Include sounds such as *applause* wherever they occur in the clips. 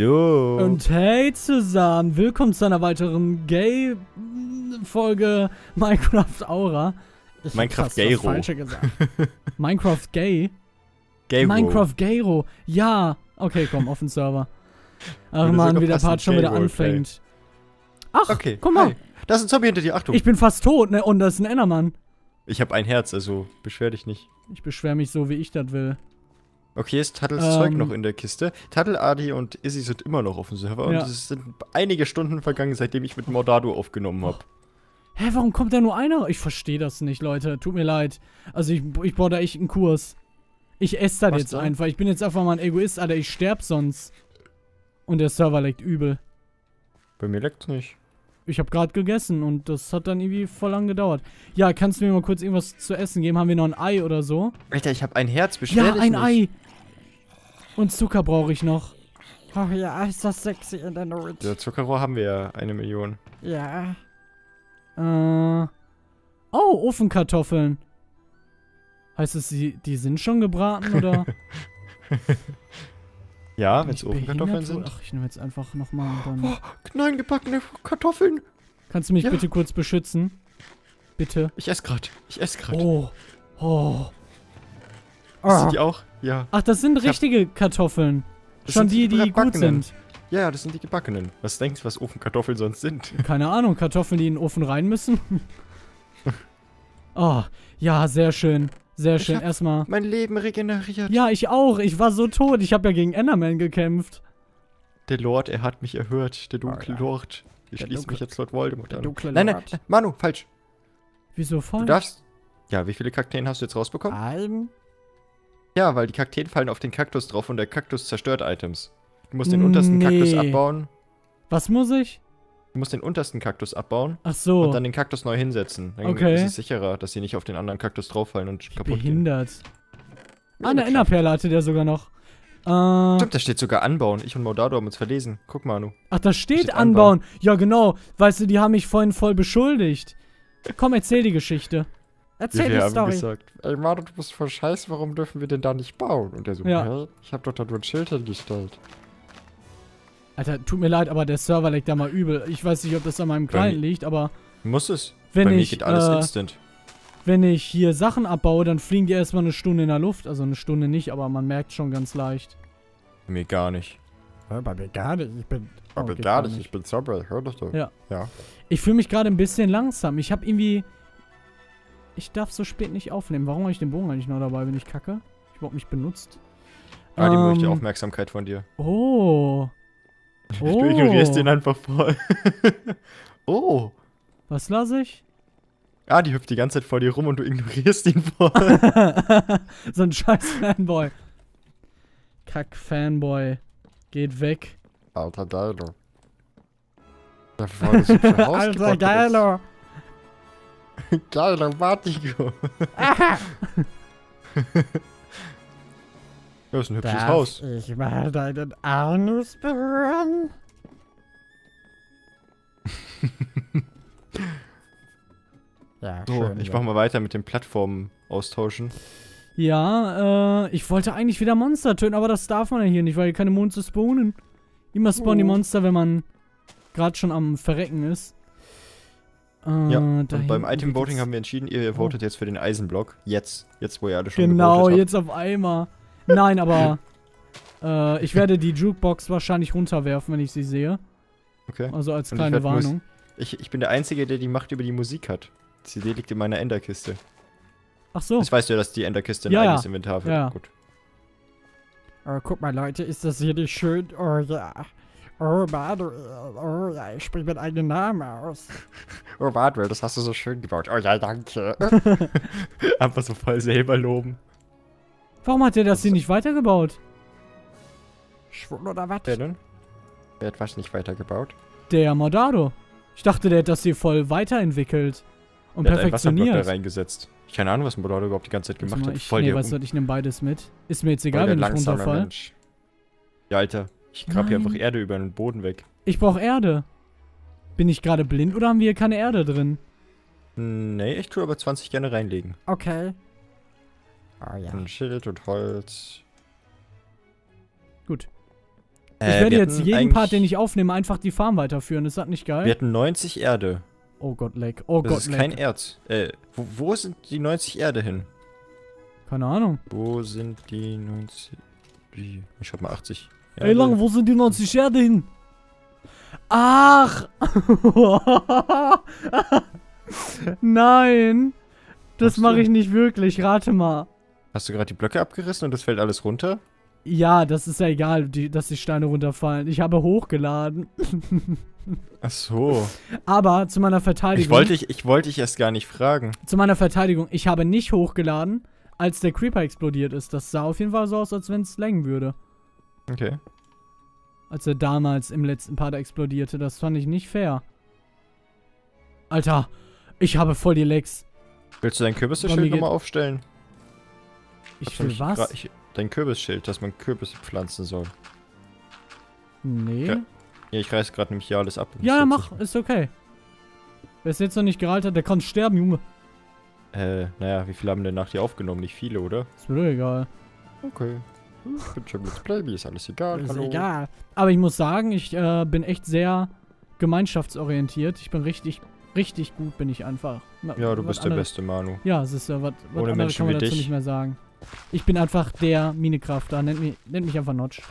Jo. Und hey zusammen, willkommen zu einer weiteren Gay-Folge Minecraft Aura. Ich Minecraft Gayro. Falsche gesagt. Minecraft Gay? Gay Minecraft Gayro. Ja. Okay, komm, auf den Server. *laughs* Ach man, wie der Part schon wieder anfängt. Ach, Okay. guck mal. Hi. Da ist ein Zombie hinter dir. Achtung. Ich bin fast tot, ne? Und das ist ein Endermann. Ich habe ein Herz, also beschwer dich nicht. Ich beschwere mich so, wie ich das will. Okay, ist Tattles Ähm. Zeug noch in der Kiste. Tattel, Adi und Izzy sind immer noch auf dem Server Ja. und es sind einige Stunden vergangen, seitdem ich mit Mordado aufgenommen habe. Hä, warum kommt da nur einer? Ich verstehe das nicht, Leute. Tut mir leid. Also ich, ich baue da echt einen Kurs. Ich esse das Was jetzt denn? einfach. Ich bin jetzt einfach mal ein Egoist, Alter. Ich sterb sonst. Und der Server leckt übel. Bei mir leckt's nicht. Ich habe gerade gegessen und das hat dann irgendwie voll lang gedauert. Ja, kannst du mir mal kurz irgendwas zu essen geben? Haben wir noch ein Ei oder so? Alter, ich habe ein Herz, beschwer Ja, ein nicht. Ei. Und Zucker brauche ich noch. Oh ja, ist das sexy in der Not. Ja, Zuckerrohr haben wir ja eine Million. Ja. Äh. Oh, Ofenkartoffeln. Heißt es, die, die sind schon gebraten oder? *laughs* Ja, wenn es Ofenkartoffeln sind. Ach, ich nehme jetzt einfach nochmal und dann. Nein, gebackene Kartoffeln. Kannst du mich Ja. bitte kurz beschützen? Bitte. Ich esse grad. Ich esse grad. Oh. Oh. Hast du Oh. die auch? Ja. Ach, das sind Ich hab- richtige Kartoffeln. Schon sind die, die gut sind. Ja, das sind die gebackenen. Was denkst du, was Ofenkartoffeln sonst sind? *laughs* Keine Ahnung, Kartoffeln, die in den Ofen rein müssen. *laughs* oh, ja, sehr schön. Sehr schön. Erstmal. Mein Leben regeneriert. Ja, ich auch. Ich war so tot. Ich habe ja gegen Enderman gekämpft. Der Lord, er hat mich erhört. Der dunkle Oh ja. Lord. Ich Der schließe mich jetzt Lord Voldemort Der an. dunkle Nein, nein, Lord. nein, Manu, falsch. Wieso voll? Du darfst. Ja, wie viele Kakteen hast du jetzt rausbekommen? Ein. Ja, weil die Kakteen fallen auf den Kaktus drauf und der Kaktus zerstört Items. Du musst den untersten Kaktus Nee. abbauen. Was muss ich? Du musst den untersten Kaktus abbauen Ach so. und dann den Kaktus neu hinsetzen. Dann Okay. ist es sicherer, dass sie nicht auf den anderen Kaktus drauffallen und kaputt gehen. Behindert. Ah, eine. Enderperle hatte der sogar noch. Äh, Stimmt, da steht sogar anbauen. Ich und Maudado haben uns verlesen. Guck, Manu. ach, da steht, steht anbauen. Ja, genau. Weißt du, die haben mich vorhin voll beschuldigt. Komm, erzähl die Geschichte. Erzähl wir die haben Story. gesagt, ey Manu, du bist voll scheiße, warum dürfen wir denn da nicht bauen? Und der so, Ja. hä? Ich hab doch da nur ein Schild hingestellt. Alter, tut mir leid, aber der Server leckt da mal übel. Ich weiß nicht, ob das an meinem Client mir- liegt, aber Muss es. wenn Bei mir ich, geht alles äh, instant. wenn ich hier Sachen abbaue, dann fliegen die erstmal eine Stunde in der Luft. Also eine Stunde nicht, aber man merkt schon ganz leicht. Bei mir gar nicht. Ja, bei mir gar nicht. Ich bin. Aber geht gar gar nicht, nicht. ich bin Zombie, hör doch doch. Ja. Ja. Ich fühle mich gerade ein bisschen langsam. Ich habe irgendwie... Ich darf so spät nicht aufnehmen. Warum habe ich den Bogen eigentlich noch dabei, wenn ich kacke? Ich überhaupt nicht benutzt. Ah, die möchte Ähm, Aufmerksamkeit von dir. Oh. Oh. *laughs* Du ignorierst den einfach voll. *laughs* oh. Was lasse ich? Ah, die hüpft die ganze Zeit vor dir rum und du ignorierst ihn voll. *laughs* so ein scheiß Fanboy. Kack-Fanboy. Geht weg. Alter Haus Alter, gebaut geiler. ist. Geiler Martigo. Aha. Ja, ist ein hübsches Darf Haus. ich mal deinen Anus berühren? *laughs* ja, So, schön. ich ja. mach mal weiter mit den Plattformen austauschen. Ja, äh, ich wollte eigentlich wieder Monster töten, aber das darf man ja hier nicht, weil hier keine Monster spawnen. Immer spawnen die Oh. Monster, wenn man gerade schon am Verrecken ist. Äh, Ja, da Und beim Item Voting haben wir entschieden, ihr votet jetzt für den Eisenblock. Jetzt. Jetzt, wo ihr alle schon Genau, gewotet habt. jetzt auf einmal. Nein, aber *laughs* äh, ich werde die Jukebox wahrscheinlich runterwerfen, wenn ich sie sehe. Okay. Also als Und ich kleine Mus- Warnung. Ich, ich bin der Einzige, der die Macht über die Musik hat. Die CD liegt in meiner Enderkiste. Ach so. Das weißt du ja, dass die Enderkiste ein Ja, ja. eigenes Inventar wird. Ja. Gut. Oh, guck mal, Leute, ist das hier nicht schön? Oh ja. Oh, Manuel. Oh ja, ich sprich meinen eigenen Namen aus. *laughs* Oh, Manuel, das hast du so schön gebaut. Oh ja, danke. *laughs* Einfach so voll selber loben. Warum hat der das hier nicht weitergebaut? Schwul oder was? Wer denn? Wer hat was nicht weitergebaut? Der Mordado. Ich dachte, der hat das hier voll weiterentwickelt. Und Der hat einen da perfektioniert. reingesetzt. Ich keine Ahnung, was Modado überhaupt die ganze Zeit gemacht mal, hat. ich, Voll nee, was, ich nehme beides mit. Ist mir jetzt egal, wenn ich runterfall. Mensch. Ja, Alter. Ich grab hier Nein. einfach Erde über den Boden weg. Ich brauche Erde. Bin ich gerade blind oder haben wir hier keine Erde drin? Nee, ich tue aber 20 gerne reinlegen. Okay. Oh ja. Ein Schild und Holz. Gut. Ich Äh, werde wir jetzt jeden Part, den ich aufnehme, einfach die Farm weiterführen. Ist das nicht geil? Wir hatten 90 Erde. oh Gott, Leck. Oh Das Gott, ist Leck. kein Erz. Äh, wo, wo sind die 90 Erde hin? Keine Ahnung. Wo sind die 90... Wie? Ich hab mal 80. Ey, lang, wo sind die 90 Erde hin? Ach! *laughs* Nein! Das mache ich nicht wirklich. Rate mal. Hast du gerade die Blöcke abgerissen und das fällt alles runter? Ja, das ist ja egal, die, dass die Steine runterfallen. Ich habe hochgeladen. *laughs* Ach so. Aber zu meiner Verteidigung. Ich wollte dich, ich wollte dich erst gar nicht fragen. Zu meiner Verteidigung, ich habe nicht hochgeladen, als der Creeper explodiert ist. Das sah auf jeden Fall so aus, als wenn es längen würde. Okay. Als er damals im letzten Part explodierte. Das fand ich nicht fair. Alter, ich habe voll die Lecks. Willst du dein Kürbisschild nochmal aufstellen? Ich will was? Ich, dein Kürbisschild, dass man Kürbisse pflanzen soll. Nee. Ja, ich reiß gerade nämlich hier alles ab. ja, mach. Ist okay. Wer es jetzt noch nicht gereilt hat, der kann sterben, Junge. Äh, naja, wie viele haben denn nach dir aufgenommen? Nicht viele, oder? Ist mir doch egal. Okay. Ich bin schon Let's Play, mir ist alles egal. Ist Hallo. egal. Aber ich muss sagen, ich äh, bin echt sehr gemeinschaftsorientiert. Ich bin richtig, richtig gut bin ich einfach. Na, Ja, du bist der anderes- beste Manu. Ja, es ist ja was, was Ohne Menschen kann man wie dazu dich. nicht mehr sagen. Ich bin einfach der Minecrafter. Nennt mich, nennt mich einfach Notch.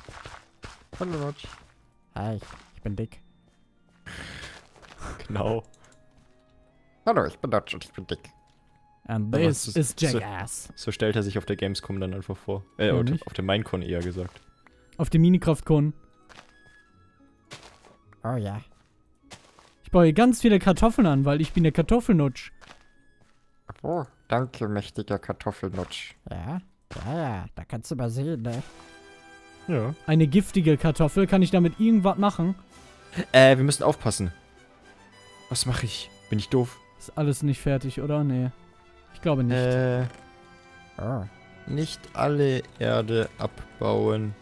Hallo, Notch. Hi, ich bin dick. Genau. Hallo, ich bin Notch und ich bin dick. And this es is ist- so- Jackass. So stellt er sich auf der Gamescom dann einfach vor. Äh, Ja, auf, der Minecon eher gesagt. Auf dem Minecraft-Kun. Oh ja. Ich baue hier ganz viele Kartoffeln an, weil ich bin der Kartoffelnutsch. Oh, danke, mächtiger Kartoffelnotch. Ja? Ja, ja, da kannst du mal sehen, ne? Ja. Eine giftige Kartoffel. Kann ich damit irgendwas machen? Äh, wir müssen aufpassen. Was mache ich? Bin ich doof? Ist alles nicht fertig, oder? Nee. Ich glaube nicht. Äh, Oh. nicht alle Erde abbauen,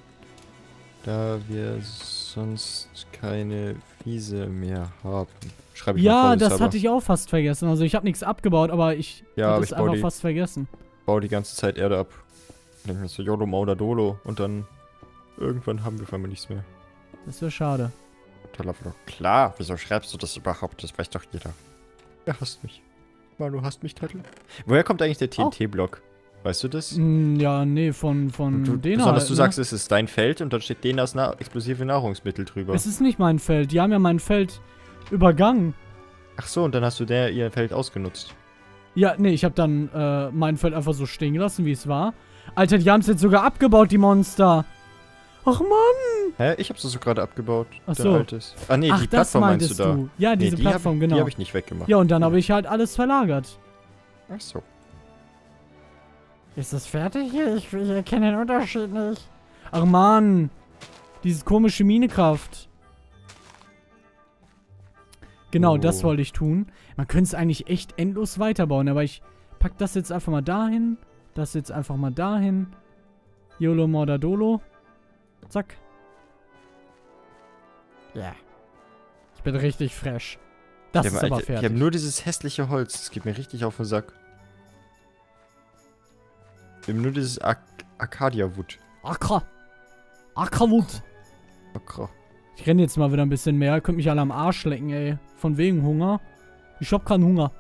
da wir sonst keine Wiese mehr haben. Schreibe ich mal ja, das hatte ich auch fast vergessen. Also ich habe nichts abgebaut, aber ich Ja, aber es ich einfach die, fast vergessen. baue die ganze Zeit Erde ab. Denke mir so, YOLO, Mauda, Dolo. Und dann irgendwann haben wir auf einmal nichts mehr. Das wäre schade. Klar, wieso schreibst du das überhaupt? Das weiß doch jeder. Er hasst mich. Manu hasst mich, Titel. Woher kommt eigentlich der Oh. TNT-Block? Weißt du das? Mm, ja, nee, von, von du, denen besonders halt, du ne? sagst, es ist dein Feld und dann steht Denas Na explosive Nahrungsmittel drüber. Es ist nicht mein Feld. Die haben ja mein Feld übergangen. Ach so, und dann hast du der ihr Feld ausgenutzt. Ja, nee, ich habe dann äh, mein Feld einfach so stehen gelassen, wie es war. Alter, die haben es jetzt sogar abgebaut, die Monster. Ach Mann. Hä? Ich hab's so gerade abgebaut. Ach so. altes. Ah nee, Ach, die Plattform meinst du da. du. Ja, Nee, diese die hab- Plattform, genau. Die habe ich nicht weggemacht. ja, und dann habe ich halt alles verlagert. Ach so. Ist das fertig hier? Ich, ich erkenne den Unterschied nicht. Ach Mann. Dieses komische Minecraft. Genau, Oh. das wollte ich tun. Man könnte es eigentlich echt endlos weiterbauen, aber ich pack das jetzt einfach mal dahin. Das jetzt einfach mal dahin. YOLO Mordadolo. Zack. Ja. Ich bin richtig fresh. Das Ja, ist aber, aber fertig. Ich habe nur dieses hässliche Holz. Das geht mir richtig auf den Sack. Wir haben nur dieses Ak Arcadia-Wood. Acker. Ackerwut. Akra. Ich renne jetzt mal wieder ein bisschen mehr. Könnt mich alle am Arsch lecken, ey. Von wegen Hunger. Ich hab keinen Hunger.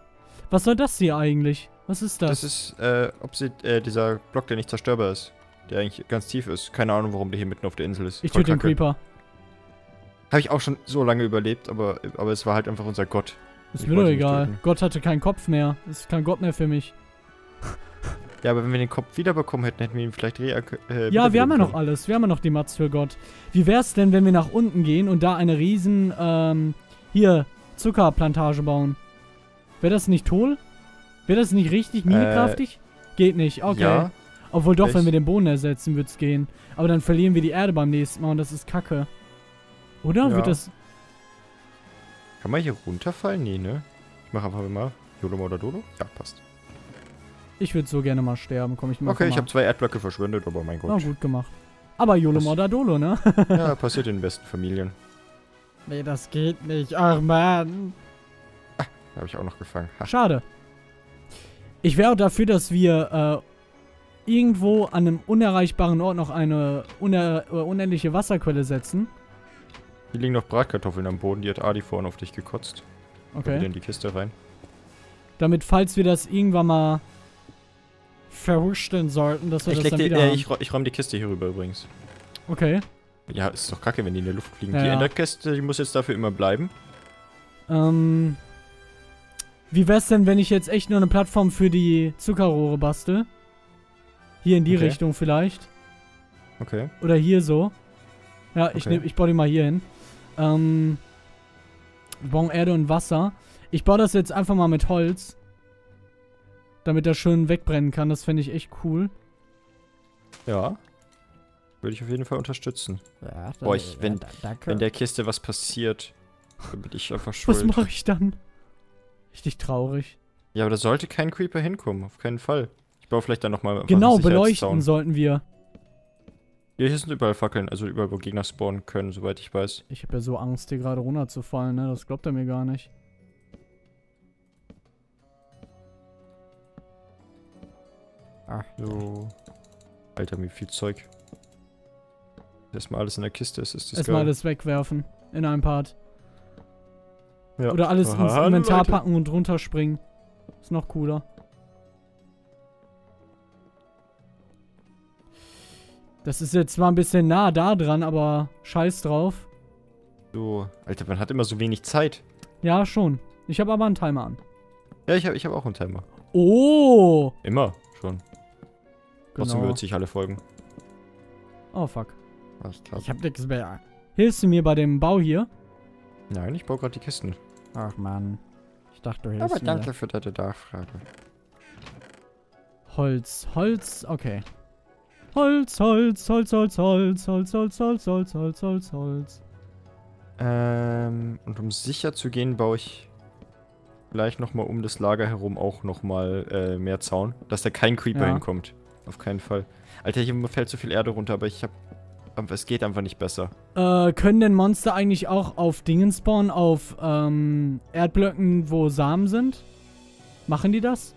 Was soll das hier eigentlich? Was ist das? Das ist, äh, ob sie, äh, dieser Block, der nicht zerstörbar ist. Der eigentlich ganz tief ist. Keine Ahnung, warum der hier mitten auf der Insel ist. ich töte den. Creeper. Habe ich auch schon so lange überlebt, aber, aber es war halt einfach unser Gott. Ist mir doch egal. Gott hatte keinen Kopf mehr. Ist kein Gott mehr für mich. *laughs* Ja, aber wenn wir den Kopf wiederbekommen hätten, hätten wir ihn vielleicht re äh, Ja, wir haben ja noch alles. Wir haben ja noch die Mats für Gott. Wie wär's denn, wenn wir nach unten gehen und da eine riesen, ähm, hier, Zuckerplantage bauen? Wäre das nicht toll? Wäre das nicht richtig minecraftig? Geht nicht, okay. Äh, Ja, Obwohl doch, wenn echt. wir den Boden ersetzen, wird's gehen. Aber dann verlieren wir die Erde beim nächsten Mal und das ist kacke. Oder? Ja. Wird das... kann man hier runterfallen? Nee, ne? Ich mach einfach mal YOLO oder Dodo? Ja, passt. Ich würde so gerne mal sterben. Komm, ich mach Okay, ich mal. habe zwei Erdblöcke verschwendet, aber mein Na, Gott. gut gemacht. Aber YOLO Was? Mordadolo, ne? *laughs* ja, passiert in den besten Familien. Nee, das geht nicht. Ach man. Habe ich auch noch gefangen. Ha. Schade. Ich wäre auch dafür, dass wir äh, irgendwo an einem unerreichbaren Ort noch eine uner äh, unendliche Wasserquelle setzen. Hier liegen noch Bratkartoffeln am Boden, die hat Adi vorhin auf dich gekotzt. Wieder Okay. in die Kiste rein. Damit, falls wir das irgendwann mal verhuschteln sollten, dass wir Ich, das dann die, wieder äh, ich, ich räume die Kiste hier rüber übrigens. Okay. Ja, ist doch kacke, wenn die in der Luft fliegen. Ja, die ja. Enderkiste, die muss jetzt dafür immer bleiben. Ähm. Wie wär's denn, wenn ich jetzt echt nur eine Plattform für die Zuckerrohre bastel? Hier in die Okay. Richtung vielleicht. Okay. Oder hier so. Ja, ich, Okay. nehm, ich baue die mal hier hin. Ähm. Wir brauchen Erde und Wasser. Ich baue das jetzt einfach mal mit Holz. Damit das schön wegbrennen kann. Das fände ich echt cool. Ja. Würde ich auf jeden Fall unterstützen. Ja, Boah, ich- ja, wenn- danke. Wenn der Kiste was passiert, dann bin ich einfach *laughs* schuld. Was mache ich dann? Richtig traurig. Ja, aber da sollte kein Creeper hinkommen, auf keinen Fall. Ich baue vielleicht dann nochmal Genau, beleuchten sollten wir. Ja, hier sind überall Fackeln, also überall, wo Gegner spawnen können, soweit ich weiß. Ich habe ja so Angst, hier gerade runterzufallen, ne? Das glaubt er mir gar nicht. Ah, So. Alter, wie viel Zeug. Erstmal alles in der Kiste ist, ist das Erstmal alles wegwerfen. In einem Part. Ja. Oder alles ins Hallo, Inventar Leute. packen und runterspringen. Ist noch cooler. Das ist jetzt zwar ein bisschen nah da dran, aber scheiß drauf. So. Alter, man hat immer so wenig Zeit. Ja, schon. Ich habe aber einen Timer an. Ja, ich habe ich hab auch einen Timer. Oh! Immer schon. Trotzdem Genau. wird sich alle folgen. Oh, fuck. Was krass. ich hab nix mehr. Hilfst du mir bei dem Bau hier? Nein, ich baue gerade die Kisten. Ach man. Ich dachte, du hilfst Aber mir. danke für deine Nachfrage. Holz, Holz, okay. Holz, Holz, Holz, Holz, Holz, Holz, Holz, Holz, Holz, Holz, Holz, Holz. Ähm, und um sicher zu gehen, baue ich gleich nochmal um das Lager herum auch nochmal äh, mehr Zaun, dass da kein Creeper Ja. hinkommt. Auf keinen Fall. Alter, hier fällt so viel Erde runter, aber ich hab. Es geht einfach nicht besser. Äh, können denn Monster eigentlich auch auf Dingen spawnen, auf ähm, Erdblöcken, wo Samen sind? Machen die das?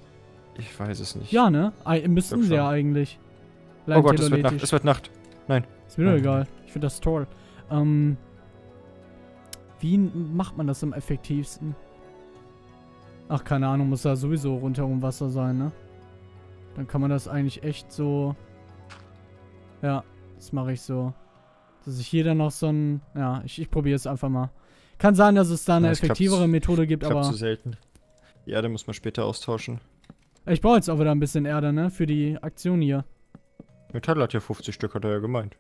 Ich weiß es nicht. Ja, ne? Glaub sie ja schon. Eigentlich. Oh Gott, es wird Nacht. Es wird Nacht. Ist mir doch Nein. egal. Ich finde das toll. Ähm, wie macht man das am effektivsten? Ach, keine Ahnung, muss da sowieso rundherum Wasser sein, ne? Dann kann man das eigentlich echt so... Ja, das mache ich so. Dass ich hier dann noch so ein... Ja, ich, ich probiere es einfach mal. Kann sein, dass es da eine Ja, es klappt- effektivere Methode gibt, aber... zu selten. Die Erde muss man später austauschen. Ich brauche jetzt auch wieder ein bisschen Erde, ne? Für die Aktion hier. Metall hat ja 50 Stück, hat er ja gemeint.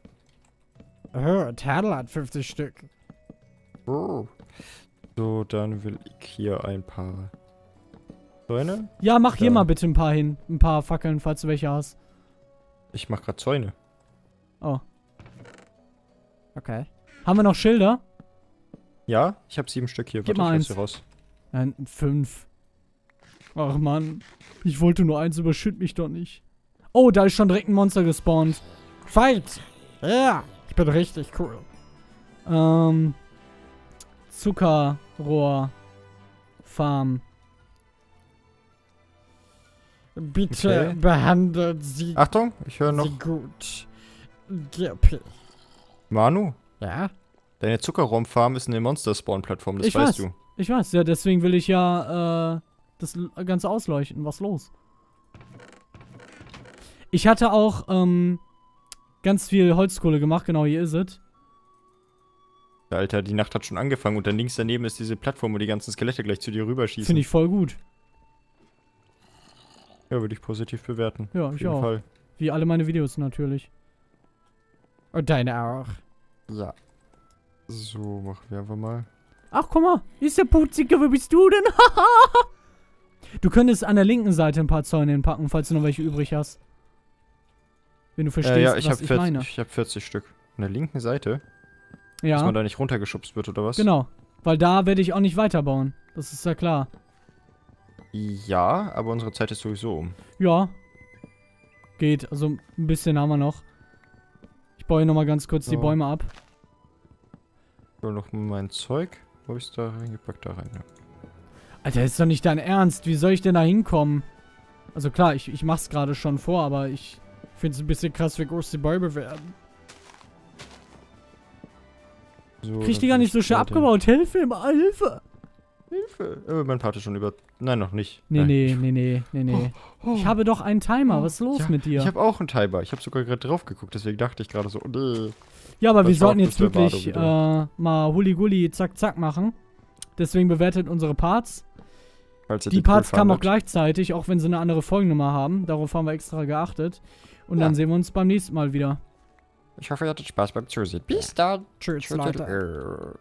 Oh, Tadel hat 50 Stück. Oh. So, dann will ich hier ein paar Zäune. Ja, mach hier Da. mal bitte ein paar hin. Ein paar Fackeln, falls du welche hast. Ich mach grad Zäune. Oh. Okay. Haben wir noch Schilder? Ja, ich habe sieben Stück hier. Gib Warte, mal ich eins. raus. Nein, fünf. Ach man. Ich wollte nur eins, überschütt mich doch nicht. Oh, da ist schon direkt ein Monster gespawnt. Fight! Ja! Ich bin richtig cool. Ähm. Zuckerrohr. Farm. Bitte Okay. behandelt sie, Achtung, ich höre noch. sie gut. GP. Manu, Ja? deine Zuckerraumfarm ist eine Monster-Spawn-Plattform, das Ich weißt weiß. du. Ich weiß, ja, deswegen will ich ja, äh, das Ganze ausleuchten. Was los? Ich hatte auch, ähm, ganz viel Holzkohle gemacht. Genau, hier ist es. Alter, die Nacht hat schon angefangen und dann links daneben ist diese Plattform, wo die ganzen Skelette gleich zu dir rüberschießen. Finde ich voll gut. Ja, würde ich positiv bewerten. Ja, Auf ich jeden auch. Fall. Wie alle meine Videos natürlich. Und deine auch. Ja. So, machen wir einfach mal. Ach, guck mal. Hier ist der Putzige. Wer bist du denn? *laughs* du könntest an der linken Seite ein paar Zäune hinpacken, falls du noch welche übrig hast. Wenn du verstehst, äh, ja, ich was habe ich 40, meine. ich hab 40 Stück. An der linken Seite, dass Ja, man da nicht runtergeschubst wird, oder was? genau. Weil da werde ich auch nicht weiterbauen. Das ist ja klar. Ja, aber unsere Zeit ist sowieso um. Ja. Geht. Also ein bisschen haben wir noch. Ich baue hier nochmal ganz kurz die So. Bäume ab. Ich hol noch mein Zeug. Wo hab ich's da reingepackt? Da rein, ja. Alter, ist doch nicht dein Ernst. Wie soll ich denn da hinkommen? Also klar, ich, ich mach's gerade schon vor, aber ich finde es ein bisschen krass, wie groß die Bäume werden. So, Krieg die gar nicht so weiter. abgebaut. Hilfe, mal Hilfe. Hilfe. Äh, mein Part ist schon über... Nein, noch nicht. Nee, Nein. nee, nee, nee, nee, nee. Oh, Ich habe doch einen Timer. Was ist los ja, mit dir? Ich habe auch einen Timer. Ich habe sogar gerade drauf geguckt, deswegen dachte ich gerade so, oh, nee. Ja, aber wir Das sollten jetzt wirklich äh, mal Huli-Gulli, zack, zack machen. Deswegen bewertet unsere Parts. Die cool Parts kamen auch gleichzeitig, auch wenn sie eine andere Folgennummer haben. Darauf haben wir extra geachtet. Und Ja. dann sehen wir uns beim nächsten Mal wieder. Ich hoffe, ihr hattet Spaß beim Zusehen. Bis dann. Tschüss, Tschüss, Leute. Leute.